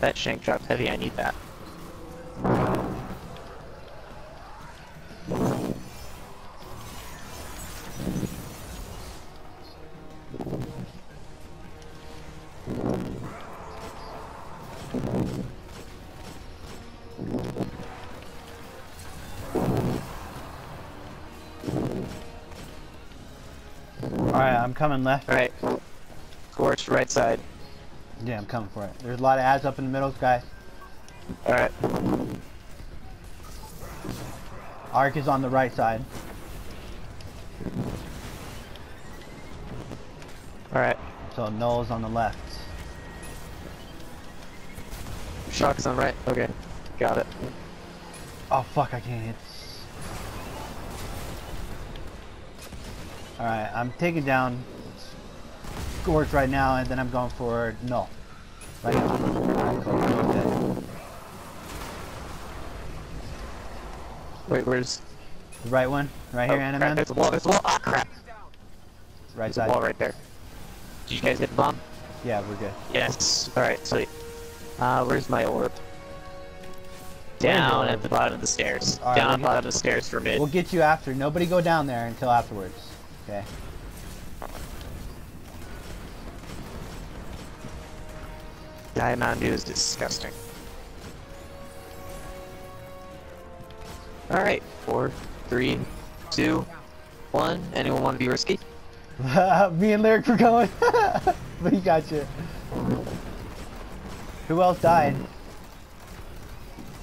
That shank dropped heavy. I need that. Alright, I'm coming left. Alright. Scorch, right side. Yeah, I'm coming for it. There's a lot of ads up in the middle, guys. Alright. Arc is on the right side. Alright. So Null's on the left. Shock is on right. Okay. Got it. Oh fuck, I can't hit. Alright, I'm taking down Scorch right now, and then I'm going for Null. Right now. Alright, cool. Null's dead. Wait, where's... The right one? Right here, oh, crap, Animan? There's a wall, there's a wall. Ah, crap. Right There's a wall right there. Did you guys hit the bomb? Yeah, we're good. Yes. Alright, sweet. Uh, where's my orb? Down at the bottom of the stairs. Alright, Down at the bottom of the stairs for mid. We'll get you after. Nobody go down there until afterwards. Okay. Dew is disgusting. Alright, four, three, two, one. Anyone want to be risky? Me and Lyric were going. we got you. Who else died?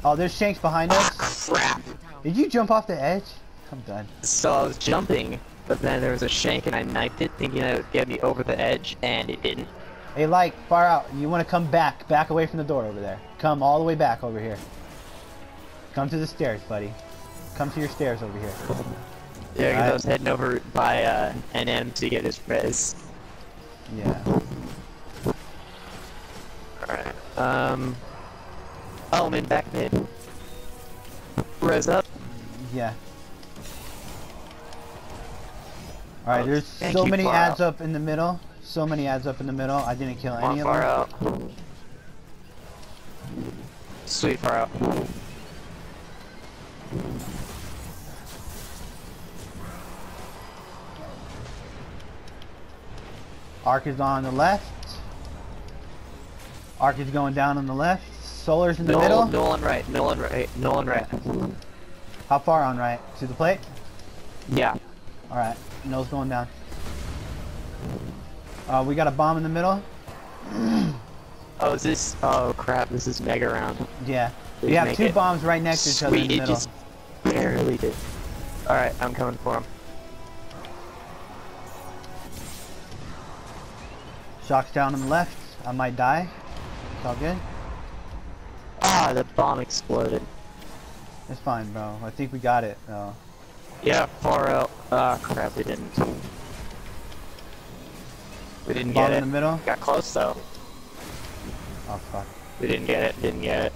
Oh, there's Shanks behind us. Oh, Crap! Did you jump off the edge? I'm done. So I was jumping, but then there was a shank and I knifed it thinking that it would get me over the edge, and it didn't. Hey, like, far out. You want to come back. Back away from the door over there. Come all the way back over here. Come to the stairs, buddy. Come to your stairs over here. Yeah, 'cause I was heading over by uh, NM to get his res. Yeah. Alright. Um. Oh, I'm in back mid. Res up. Yeah. Alright, Oh, there's thank so many ads up in the middle. So many ads up in the middle. I didn't kill any of far them. out. Sweet, far out. Arc is on the left. Arc is going down on the left. Solar's in the No, middle. no on right, no on right, no on right. How far on right? To the plate? Yeah. Alright. No's going down. Uh, we got a bomb in the middle. Oh, is this? Oh crap! This is mega round. Yeah. We have two it? bombs right next to each other in the middle. just barely did. All right, I'm coming for him. Shock's down on the left. I might die. It's all good. Ah, the bomb exploded. It's fine, bro. I think we got it, though. Yeah, far out. Ah, crap, we didn't. We didn't Bomb get in it. the middle. Got close though. Oh, fuck. We didn't get it. Didn't get it.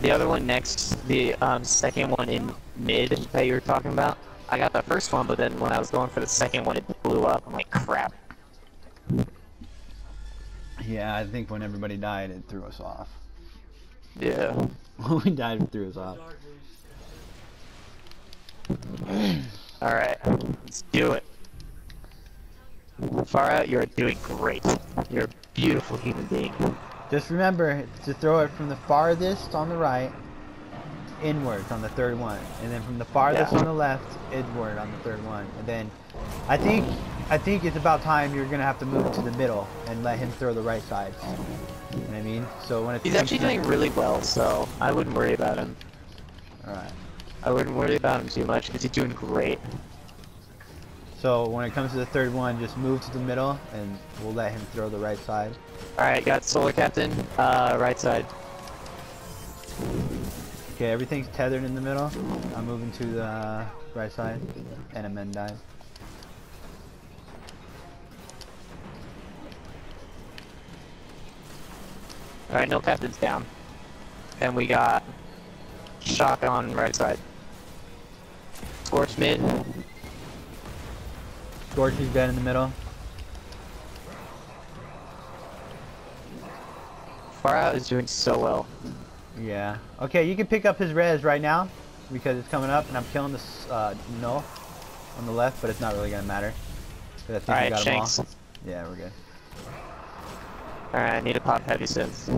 The other one next, the um, second one in mid that you were talking about. I got the first one, but then when I was going for the second one, it blew up. I'm like, crap. Yeah, I think when everybody died, it threw us off. Yeah. When we died, it threw us off. All right, let's do it. Far out, you're doing great. You're a beautiful human being. Just remember to throw it from the farthest on the right inwards on the third one, and then from the farthest Yeah. on the left inward on the third one, and then I think I think it's about time you're gonna have to move to the middle and let him throw the right sides. You know what I mean? So when it's He's actually doing really well, so I wouldn't worry about him. all right. I wouldn't worry about him too much because he's doing great. So when it comes to the third one, just move to the middle, and we'll let him throw the right side. All right, got Solar Captain, uh, right side. Okay, everything's tethered in the middle. I'm moving to the uh, right side, and a men died. All right, no captain's down. And we got Shock on right side. Scorch mid. Is dead in the middle. Far out is doing so well. Yeah. Okay, you can pick up his res right now because it's coming up, and I'm killing this uh, no on the left, but it's not really gonna matter. I Alright, got 'em all. Shanks. Yeah, we're good. Alright, I need to pop heavy synths.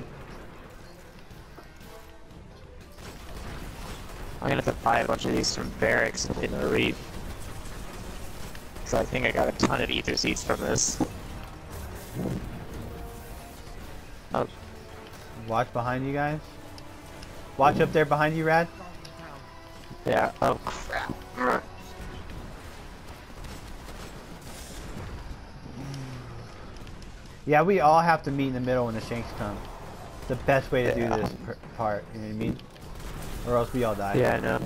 I'm gonna have to buy a bunch of these from barracks in the reef. So I think I got a ton of ether seeds from this. Oh, Watch behind you guys. Watch up there behind you, Rad. yeah. Oh, crap. Yeah, we all have to meet in the middle when the Shanks come. The best way to Yeah. do this part, you know what I mean? Or else we all die. Yeah, I know.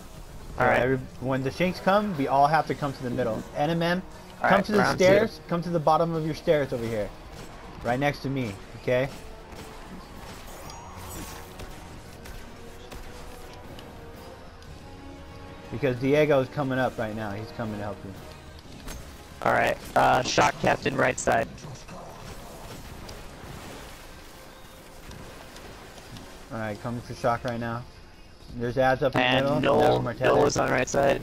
So Alright. every- when the Shanks come, we all have to come to the middle. NMM, come Alright, to the round two. stairs. Come to the bottom of your stairs over here. Right next to me, okay? Because Diego is coming up right now. He's coming to help you. Alright, uh, shock captain right side. Alright, coming for shock right now. There's ads up in the And middle. Noel, where Noel is. on right side.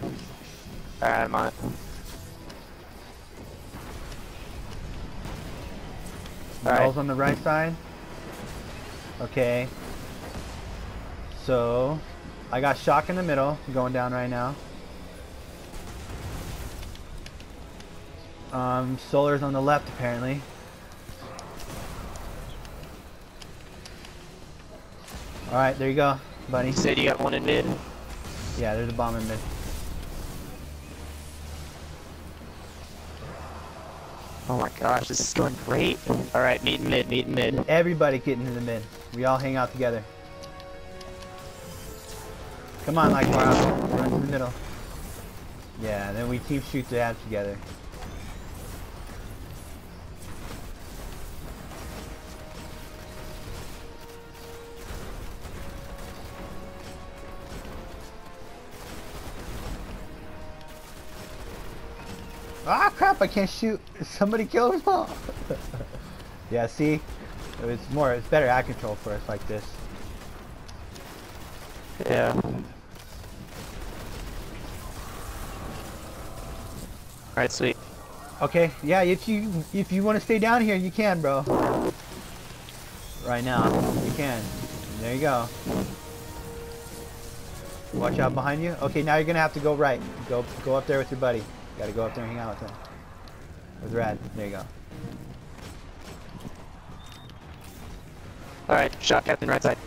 Alright, I'm on it. Noel's on the right side. Okay. So, I got shock in the middle, going down right now. Um, Solar's on the left apparently. Alright, there you go, buddy. You said you got one in mid? Yeah, there's a bomb in mid. Oh my gosh, this is going great. Alright, meet in mid, meet in mid. Everybody get into the mid. We all hang out together. Come on, like Run to the middle. Yeah, then we team shoot the ads together. Ah crap, I can't shoot. Somebody kill him all. yeah, see? It's more, it's better eye control for us like this. Yeah. Alright, sweet. Okay, yeah, if you if you want to stay down here, you can, bro. Right now, you can. There you go. Watch out behind you. Okay, now you're gonna have to go right. Go go up there with your buddy. Gotta go up there and hang out with him. With Rad. There you go. Alright, shot captain right side.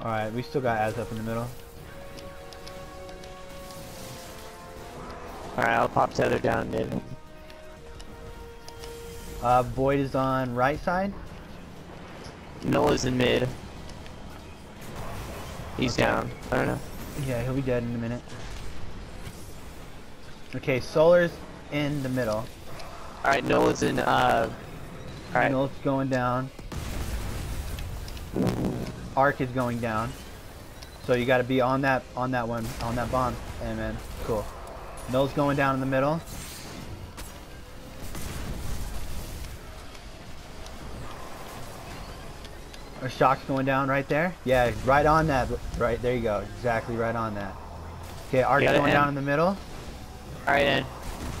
All right, we still got ads up in the middle. Alright, I'll pop tether down mid. Uh, Void is on right side. Nola's in mid. He's down. I don't know. Yeah, he'll be dead in a minute. Okay, Solar's in the middle. Alright, Nola's in, uh... Alright, Null's going down. Arc is going down. So you got to be on that on that one on that bomb. And then cool. Null's going down in the middle. Or shock's going down right there. Yeah, right on that. Right there you go. Exactly right on that. Okay, Arc's going down in the middle. Alright, and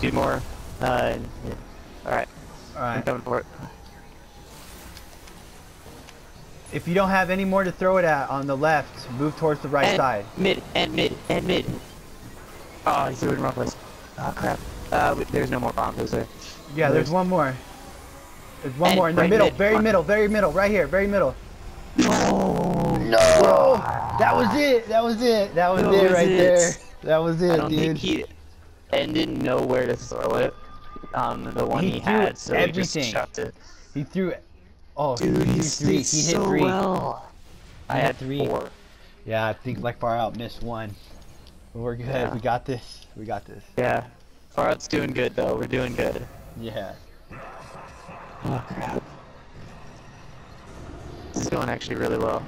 do more. Uh, alright, All I'm coming for it. If you don't have any more to throw it at on the left, move towards the right and side. Mid, and mid, and mid. Oh, he threw it in the wrong place. Oh, crap. Uh, there's no more bombs, is there? Yeah, there's There's- one more. There's one And more in the right middle, mid. very middle, very middle, right here, very middle. No! Bro, that was it. That was it. That was That it right it. there. That was I it, don't think dude. And didn't know where to throw it. Um, the one He he, had, so he just everything. chucked it. He threw it. Oh, Dude, he threw three. He hit so three. well. I He hit had three. four. Yeah, I think like far out missed one. But we're good. Yeah. We got this. We got this. Yeah. Far out's doing good though. We're doing good. Yeah. Oh crap. This is going actually really well.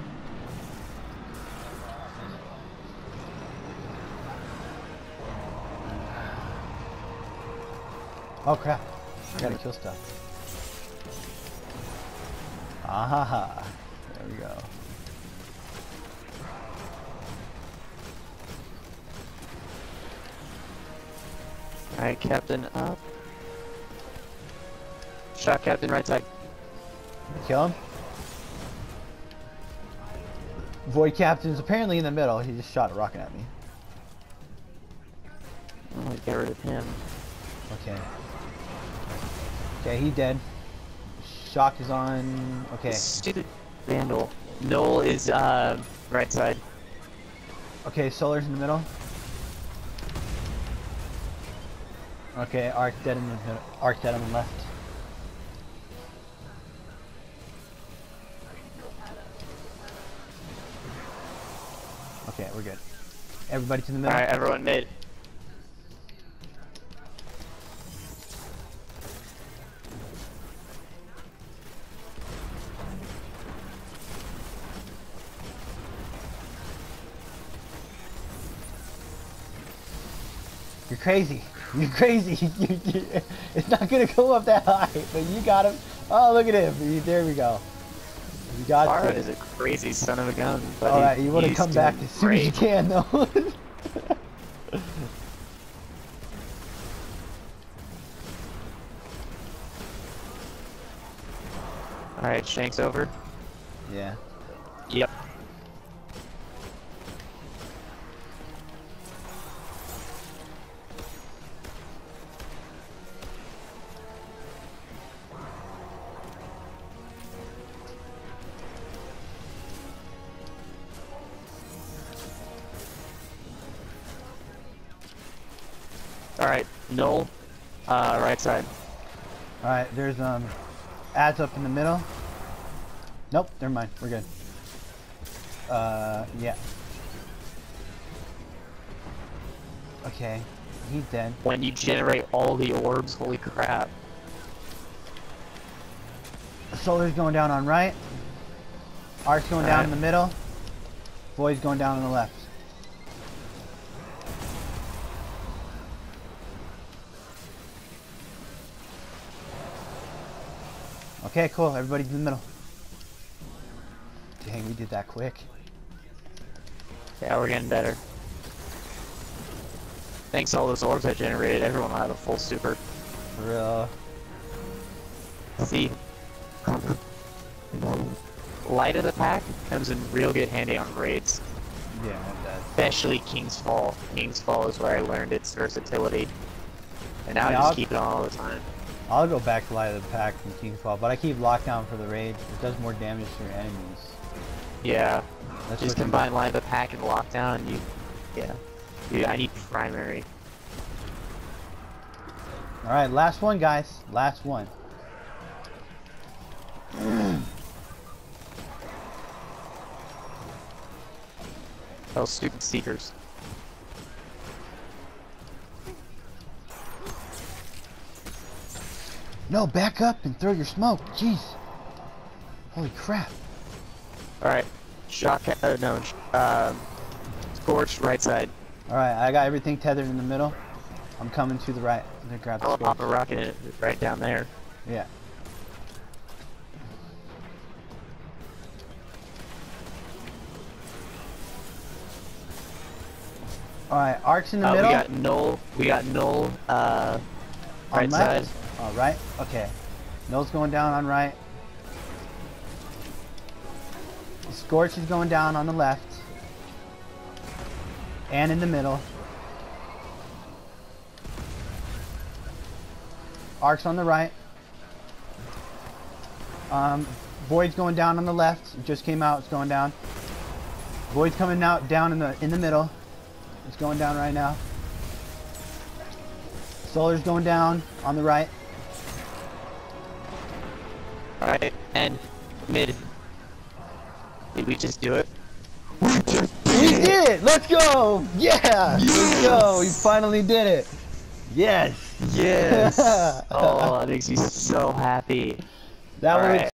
Oh crap. I gotta kill stuff. Ah. There we go. Alright, Captain up. Shot Captain right side. Kill him. Void Captain's apparently in the middle. He just shot a rocket at me. I'm gonna get rid of him. Okay. Okay, he dead. Shock is on. Okay. Stupid Vandal. Noel is uh right side. Okay, Solar's in the middle. Okay, Arc dead in the middle. Arc dead on the left. Okay, we're good. Everybody to the middle. Alright, everyone mid. You're crazy. You're crazy. It's not gonna go up that high, but you got him. Oh, look at him. There we go. You got it. is a crazy son of a gun. All you want to come back as soon as you can, though. Alright, Shank's over. yeah. All right, there's um, ads up in the middle. Nope, never mind. We're good. Uh, yeah. Okay, he's dead. When you generate all the orbs, holy crap. Solar's going down on right. Arc's going down in the middle. Void's going down on the left. Okay, cool. Everybody's in the middle. Dang, we did that quick. Yeah, we're getting better. Thanks to all those orbs I generated, everyone will have a full super. For real. See? Light of the pack comes in real good handy on raids. Yeah, it does. Especially King's Fall. King's Fall is where I learned its versatility. And now Yeah, I I'll- just keep it on all the time. I'll go back to Light of the Pack from King's Fall, but I keep Lockdown for the raid. It does more damage to your enemies. Yeah. That's Just combine Light of the Pack and Lockdown and you... Yeah. Dude, I need primary. Alright, last one, guys. Last one. Those stupid Seekers. No, back up and throw your smoke. Jeez. Holy crap. Alright. Shock... Uh, no. sh- Um... Scorch, right side. Alright, I got everything tethered in the middle. I'm coming to the right. I'm gonna grab the I'll pop a rocket right down there. Yeah. Alright, arcs in the Uh, we got Null. We got Null. Uh, right side. Oh, right? Okay. Nose going down on right. Scorch is going down on the left. And in the middle. Arcs on the right. Um, Void's going down on the left. It just came out. It's going down. Void's coming out down in the in the middle. It's going down right now. Solar's going down on the right. Alright, and mid. Did we just do it? We did it! Let's go! Yeah! Let's go! We finally did it! Yes! Yes! oh, that makes me so happy. That was.